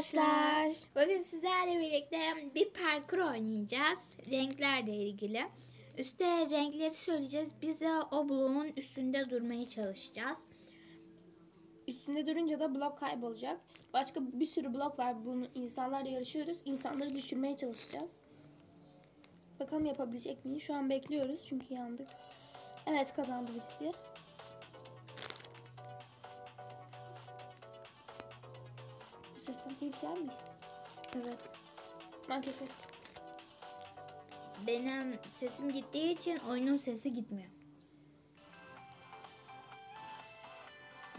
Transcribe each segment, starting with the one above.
arkadaşlar. Bugün sizlerle birlikte bir parkur oynayacağız. Renklerle ilgili. Üste renkleri söyleyeceğiz. Biz de o bloğun üstünde durmaya çalışacağız. Üstünde durunca da blok kaybolacak. Başka bir sürü blok var. Bunu insanlarla yarışıyoruz. İnsanları düşürmeye çalışacağız. Bakalım yapabilecek miyiz? Şu an bekliyoruz çünkü yandık. Evet kazandı birisi. Sesten yükler miyiz? Evet. Maalesef. Benim sesim gittiği için oyunun sesi gitmiyor.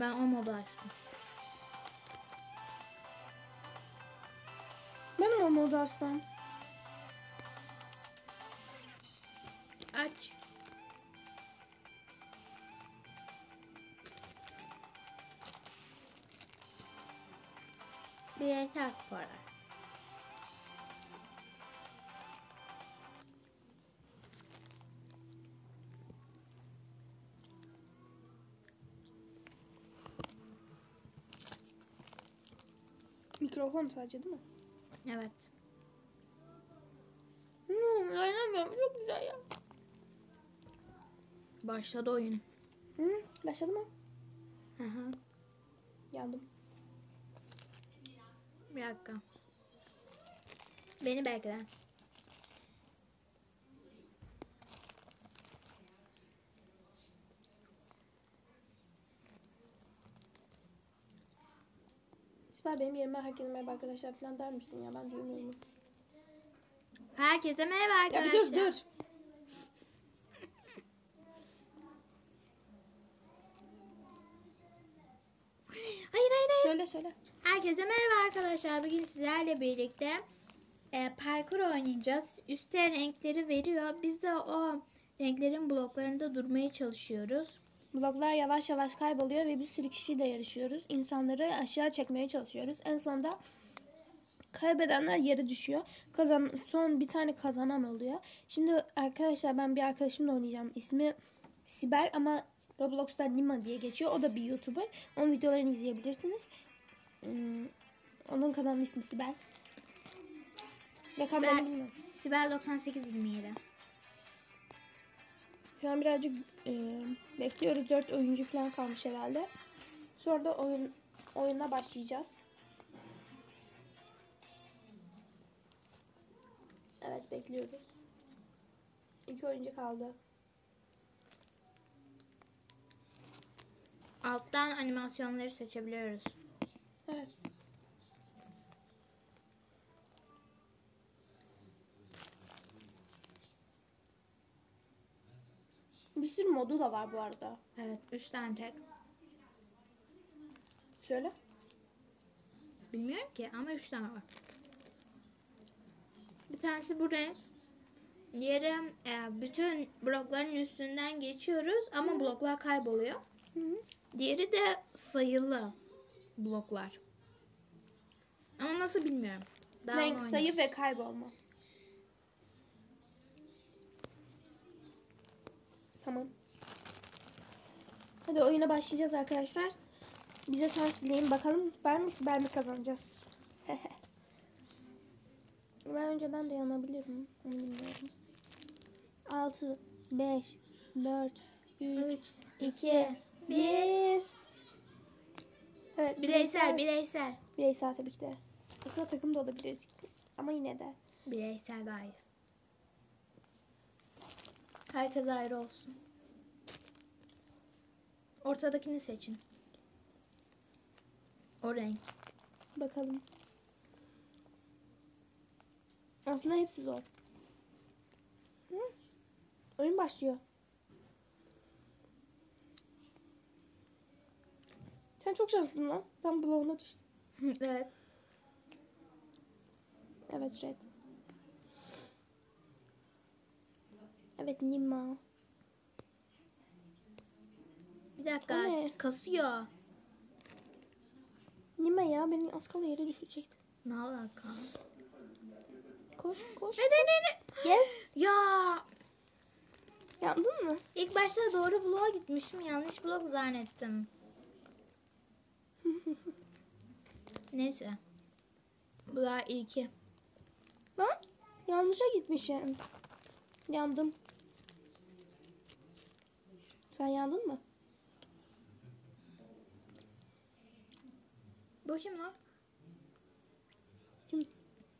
Ben o modu açtım. Benim o modu açsam. Aç. Yatak var. Mikrofon sadece değil mi? Evet. Hmm, dayanamıyorum. Çok güzel ya. Başladı oyun. Hı, başladı mı? Hı hı. Yandım. Bir dakika. Beni bekle. Sibel benim yerime herkese merhaba arkadaşlar falan der misin ya? Ben duymuyorum. Herkese merhaba Ya arkadaşlar. bir dur dur. Hayır hayır hayır. Söyle söyle. Herkese merhaba arkadaşlar. Bugün sizlerle birlikte e, parkur oynayacağız. Üstte renkleri veriyor. Biz de o renklerin bloklarında durmaya çalışıyoruz. Bloklar yavaş yavaş kayboluyor ve bir sürü kişiyle yarışıyoruz. İnsanları aşağı çekmeye çalışıyoruz. En sonunda kaybedenler yere düşüyor. Kazan son bir tane kazanan oluyor. Şimdi arkadaşlar ben bir arkadaşımla oynayacağım. İsmi Sibel ama Roblox'ta Nima diye geçiyor. O da bir YouTuber. Onun videolarını izleyebilirsiniz. Hmm, Onun kanalının ismi Sibel. Rakamlarını Sibel. bilmiyorum. Sibel 9827. Şu an birazcık e, bekliyoruz. 4 oyuncu falan kalmış herhalde. Sonra da oyun oyuna başlayacağız. Evet bekliyoruz. İki oyuncu kaldı. Alttan animasyonları seçebiliyoruz. Evet. Bir sürü modu da var bu arada. Evet 3 tane tek. Söyle. Bilmiyorum ki ama 3 tane var. Bir tanesi bu renk. Diğeri e, bütün blokların üstünden geçiyoruz ama bloklar kayboluyor. Hı hı. Diğeri de sayılı bloklar. Ama nasıl bilmiyorum. Daha Renk, oynamadım. sayı ve kaybolma. Tamam. Hadi oyuna başlayacağız arkadaşlar. Bize şans dileyin bakalım ben mi Sibel mi kazanacağız. ben önceden de yanabilirim. Bilmiyorum. 6, 5, 4, 3, 2, 1. Evet. Bireysel, bireysel. Bireysel tabii ki de. Aslında takım da olabiliriz biz. Ama yine de. Bireysel daha iyi. Herkes ayrı olsun. Ortadakini seçin. O renk. Bakalım. Aslında hepsi zor. Hı? Oyun başlıyor. Sen çok şanslısın lan. Tam bloğuna düştün. evet. Evet Red. Evet Nima. Bir dakika. O ne? Kasıyor. Nima ya beni az kala yere düşürecekti. Ne alaka? Koş koş. Ne ne ne ne? Yes. Ya Yandın mı? ilk başta doğru bloğa gitmişim. Yanlış blok zannettim. Neyse. Bu daha ilki. Lan yanlışa gitmişim. Yandım. Sen yandın mı? Bu kim lan? Kim?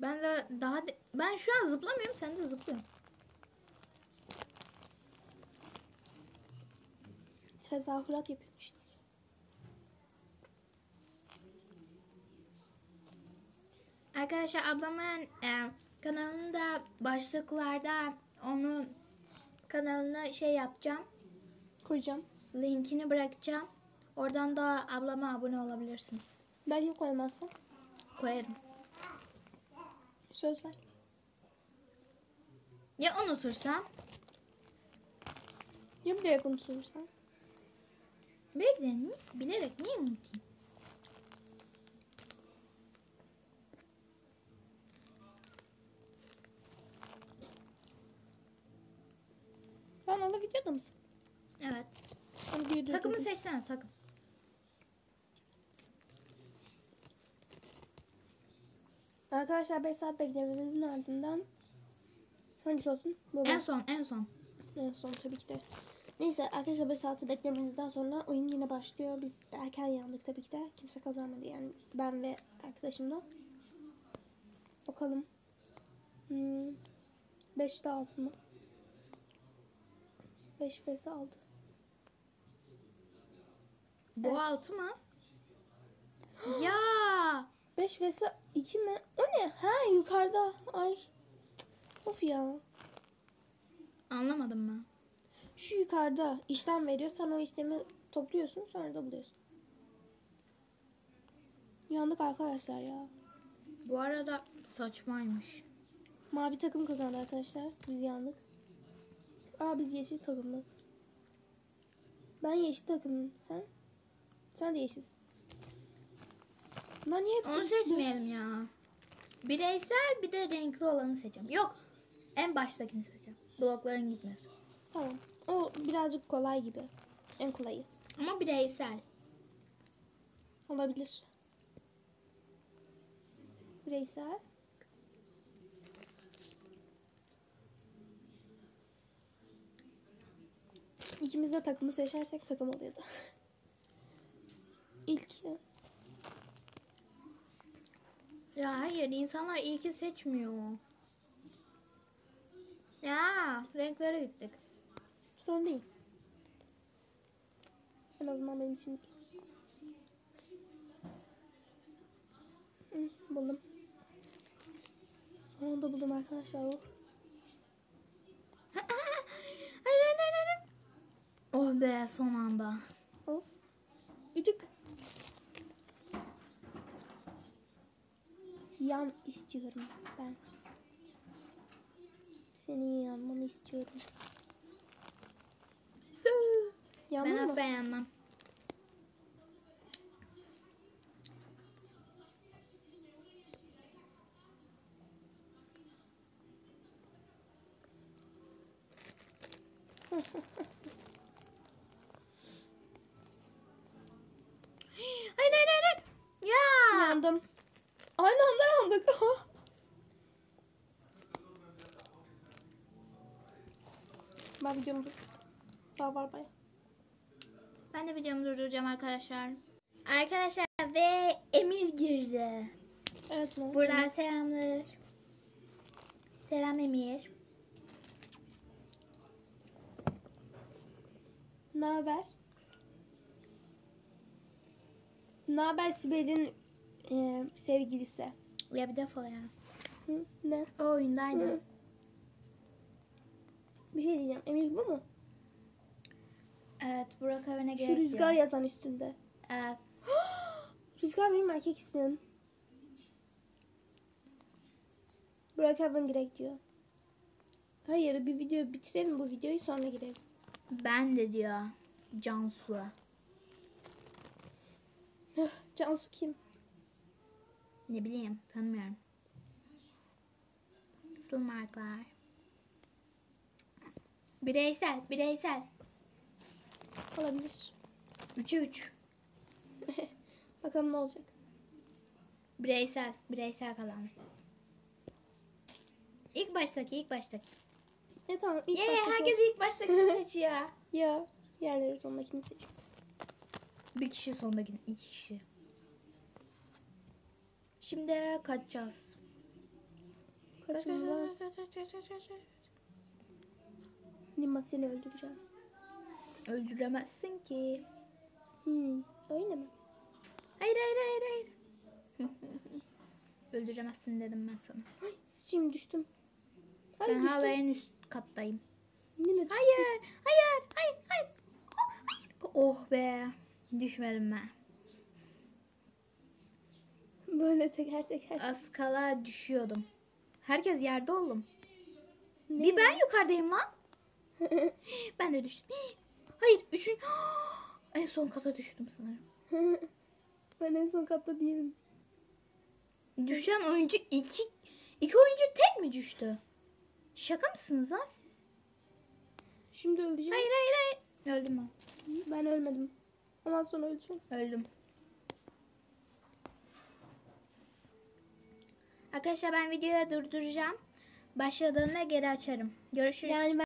Ben de daha de- ben şu an zıplamıyorum sen de zıplıyorsun. Tezahürat yapıyormuş. Arkadaşlar ablamın e, kanalında başlıklarda onun kanalına şey yapacağım. Koyacağım. Linkini bırakacağım. Oradan da ablama abone olabilirsiniz. Belki koymazsam. Koyarım. Söz ver. Ya unutursam? Ya bilerek unutursan. Belki de ni- bilerek niye unutayım? Hala videoda mısın? Evet. Bir Takımı seçsene takım. Arkadaşlar 5 saat beklememizin ardından hangisi olsun? Bu En son en son. En son tabii ki de. Neyse arkadaşlar 5 saati beklememizden sonra oyun yine başlıyor. Biz erken yandık tabii ki de. Kimse kazanmadı yani ben ve arkadaşım da. Bakalım. Hmm. 5'te 6 mı? 5 vs 6. Bu Evet. altı mı? ya 5 vs 2 mi? O ne? Ha yukarıda. Ay. Of ya. anlamadım ben. Şu yukarıda işlem veriyor. Sen o işlemi topluyorsun sonra da buluyorsun. Yandık arkadaşlar ya. Bu arada saçmaymış. Mavi takım kazandı arkadaşlar. Biz yandık. Aa biz yeşil takımız. Ben yeşil takımım. Sen? Sen de yeşilsin. Bunlar niye hepsi Onu seçmeyelim ya. Bireysel bir de renkli olanı seçeceğim. Yok. En baştakini seçeceğim. Blokların gitmesi. Tamam. O birazcık kolay gibi. En kolayı. Ama bireysel. Olabilir. Bireysel. İkimiz de takımı seçersek takım oluyordu. İlk Ya hayır insanlar iyi ki seçmiyor. Ya renklere gittik. sorun değil. En azından benim için. Hı, buldum. Sonunda buldum arkadaşlar. Oh. hayır hayır hayır. hayır. Oh be son anda. Of. Gıcık. Yan istiyorum ben. Senin yanmanı istiyorum. Sö. Ben asla yanmam. ben videomu dur. Daha var baya. Ben de videomu durduracağım arkadaşlar. Arkadaşlar ve Emir girdi. Evet lan. Buradan selamlar. Selam Emir. Ne haber? Ne haber Sibel'in e, sevgilisi? Ya bir defol ya. Hı? Ne? O oyundaydı. Hı. Bir şey diyeceğim. Emir bu mu? Evet Burak evine Şu gerek rüzgar yok. yazan üstünde. Evet. Rüzgar benim erkek ismim. Burak Heaven gerek diyor. Hayır bir video bitirelim bu videoyu sonra gireriz. Ben de diyor. Cansu. Cansu kim? Ne bileyim tanımıyorum. Sılmarklar. Bireysel, bireysel. Olabilir. 3'e 3. Bakalım ne olacak. Bireysel. Bireysel kazandım. İlk baştaki ilk baştaki. E tamam ilk Yee baştaki herkes ilk baştakini seçiyor. Ya yerleri sondakini seç. Bir kişi sondaki iki kişi. Şimdi kaçacağız. Kaçınlar. Nima seni öldüreceğim. Öldüremezsin ki. Hmm, öyle mi? Hayır hayır hayır hayır. Öldüremezsin dedim ben sana. Sıçayım düştüm. Ay Ben düştüm. hala en üst kattayım. Düştüm. Hayır, hayır, hayır, hayır. Oh, hayır. Oh be. Düşmedim ben. Böyle teker teker. Az kala düşüyordum. Herkes yerde oğlum. Ne? Bir ben yukarıdayım lan. ben de düştüm. Hayır, üçün... en son kata düştüm sanırım. ben en son katta değilim. Düşen oyuncu iki... iki oyuncu tek mi düştü? Şaka mısınız lan siz? Şimdi öleceğim. Hayır, hayır, hayır. Öldüm ben. Ben ölmedim. Ama sonra öleceğim. Öldüm. Arkadaşlar ben videoyu durduracağım. Başladığında geri açarım. Görüşürüz. Yani ben